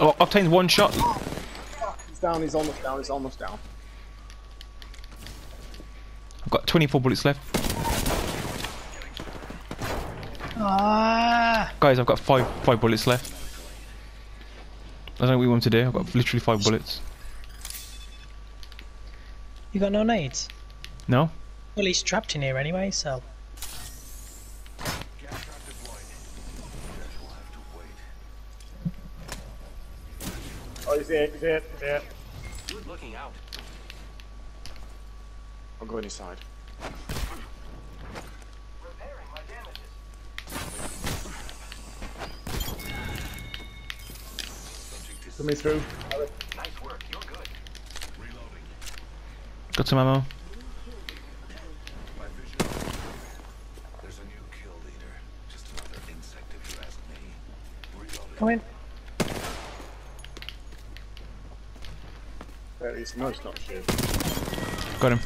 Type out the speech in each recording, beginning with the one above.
Oh, Octane's one shot. He's down, he's almost down, he's almost down. I've got 24 bullets left. Ah! Guys, I've got five five bullets left. I don't know what we want to do. I've got literally five bullets. You got no nades? No? Well, he's trapped in here anyway, so. He's here, he's here, he's here. Good looking out. I'll go inside. Repairing my damages. Coming through. Nice work. You're good. Reloading. Got some ammo. There he is. No, it's not shit. Got him.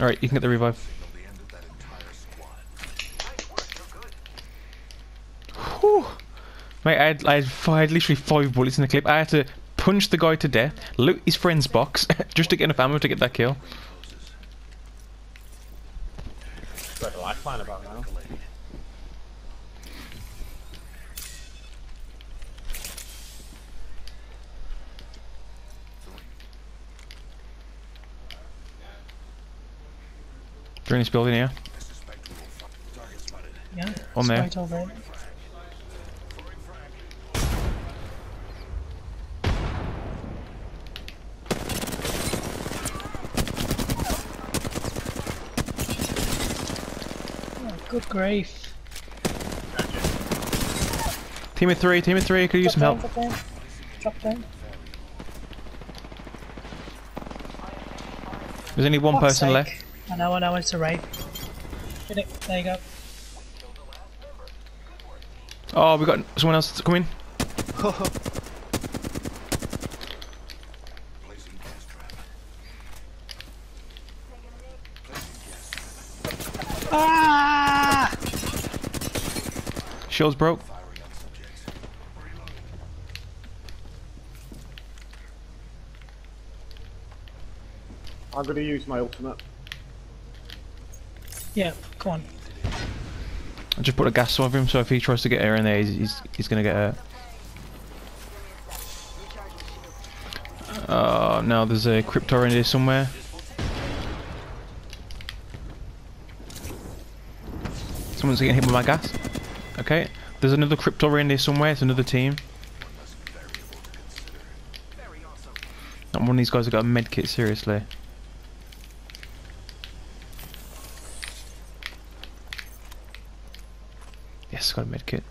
Alright, you can get the revive. Signal the end of that entire squad. Nice work. You're good. Whew. Mate, I had, I, had five, I had literally five bullets in the clip. I had to punch the guy to death, loot his friend's box, just to get enough ammo to get that kill. Got a lifeline about now. They're in this building here. I suspect we will find target spotted. Yeah. On there. Right over. Oh, good grief. Team of three, team of three, could use some help. Drop down, drop down. There's only one Fuck's person sake. left. I know, I know, it's a raid. Get it, there you go. Oh, we got someone else coming. Placing gas trap. Ah! Shields broke. Firing on subjects. I'm gonna use my ultimate. Yeah, come on. I just put a gas over him, so if he tries to get air in there, he's, he's, he's gonna get hurt. Uh, oh, no, there's a crypto in here somewhere. Someone's getting hit with my gas. Okay, there's another crypto in there somewhere, it's another team. Not one of these guys have got a med kit, seriously. Yes, got a med kit.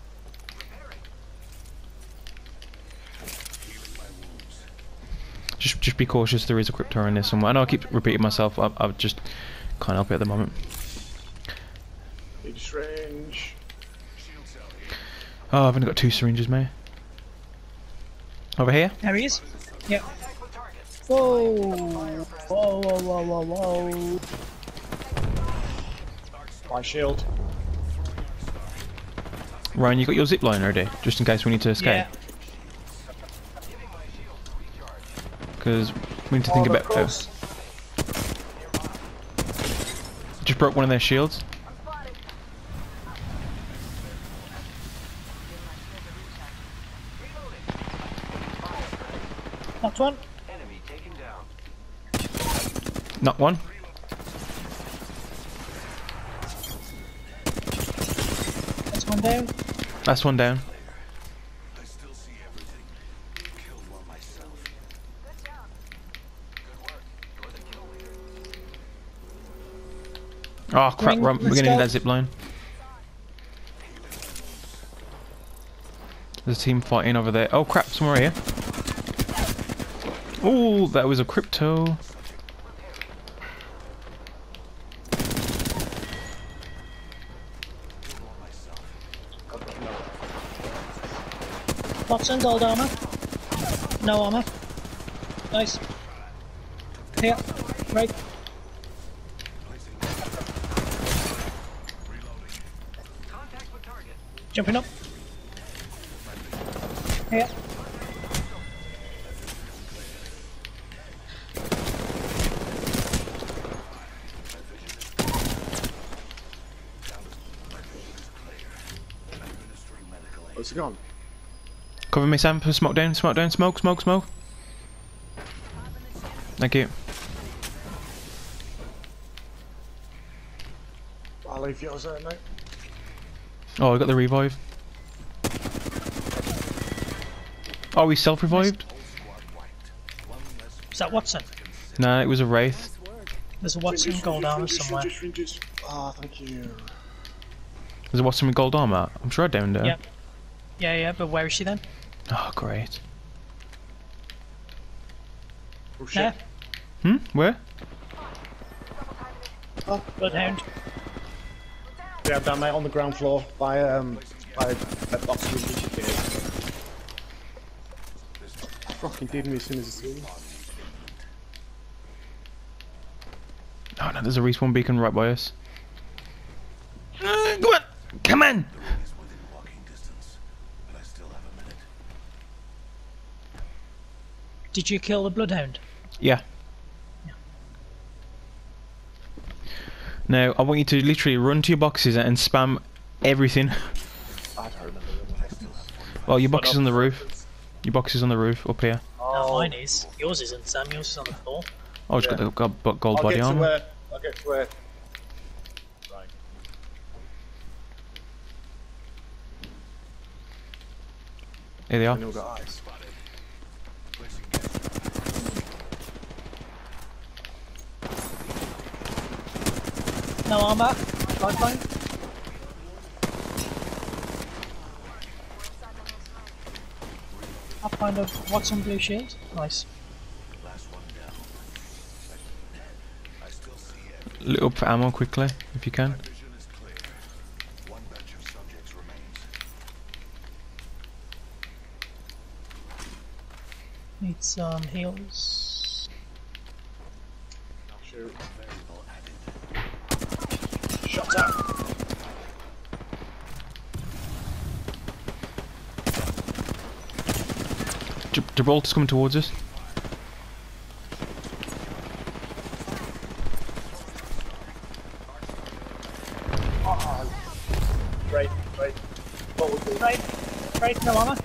Just, just be cautious. There is a crypto in there somewhere. I know I keep repeating myself. I, I just can't help it at the moment. Need a syringe. Oh, I've only got two syringes, mate. Over here. There he is. Yep. Whoa! Whoa, whoa, whoa, whoa, whoa. My shield. Ryan, you got your zip line ready, just in case we need to escape. Yeah. Because we need to think Oh, about. of course. just broke one of their shields. Knocked one. Enemy taken down. Not one. One down. Last one down. I still see everything. Killed one myself. Oh crap! Ring, We're, we're gonna need that zip line. There's a team fighting over there. Oh crap! Somewhere here. Oh, that was a crypto. Wattson, gold armor. No armor. Nice. Here. Right. Jumping up. Here. Where's it gone? Cover me, Sam. Put Smoke down. Smoke down. Smoke. Smoke. Smoke. Thank you. I'll leave yours there, mate. Oh, I got the revive. Oh, we self-revived? Is that Wattson? Nah, it was a wraith. There's a Wattson gold armor somewhere. fringes, fringes. Ah, thank you. There's a Wattson with gold armor. I'm sure I downed her. Yeah. Yeah, yeah, but where is she then? Oh, great. Oh shit. There. Hmm? Where? Oh, Bloodhound. Yeah, down mate on the ground floor by um by that box room which you did. Fucking did me as soon as I see him. Oh no, there's a respawn beacon right by us. Uh, go on! Come on! He's within walking distance, but I still have a minute. Did you kill the Bloodhound? Yeah. Now, I want you to literally run to your boxes and spam everything. I don't remember them. Well, your box is on the roof. Your box is on the roof up here. No, mine is. Yours isn't, Sam. Yours is on the floor. Oh, it's got the got, got gold I'll body on. where I'll get to where Right. Here they are. know got eyes. No armor. Lifeline. I'll find a Wattson blue shield. Nice. Last one down. I still see it. Little up for ammo quickly, if you can. Vision is clear. One batch of subjects. Need some heals. Shoot. Variable added. Shot out. Gibraltar's coming towards us. Great, great. What would be Right. Right, no armor.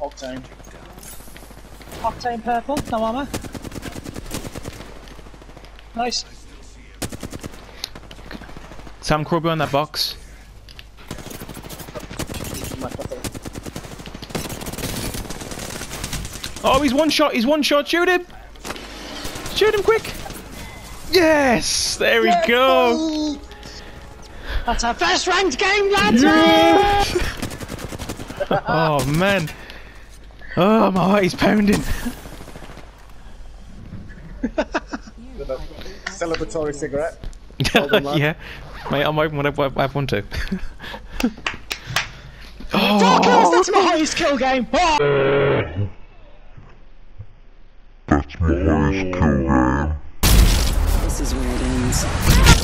octane? Octane purple, no armor. Nice. Sam, crawl behind that box. Oh, he's one shot. He's one shot. Shoot him. Shoot him quick. Yes. There we go. That's our first ranked game, lads! Oh man. Oh, my heart is pounding. Celebratory cigarette. yeah. Mate, I'm hoping I I have one too. Four kills, that's my highest kill game! This is where it ends.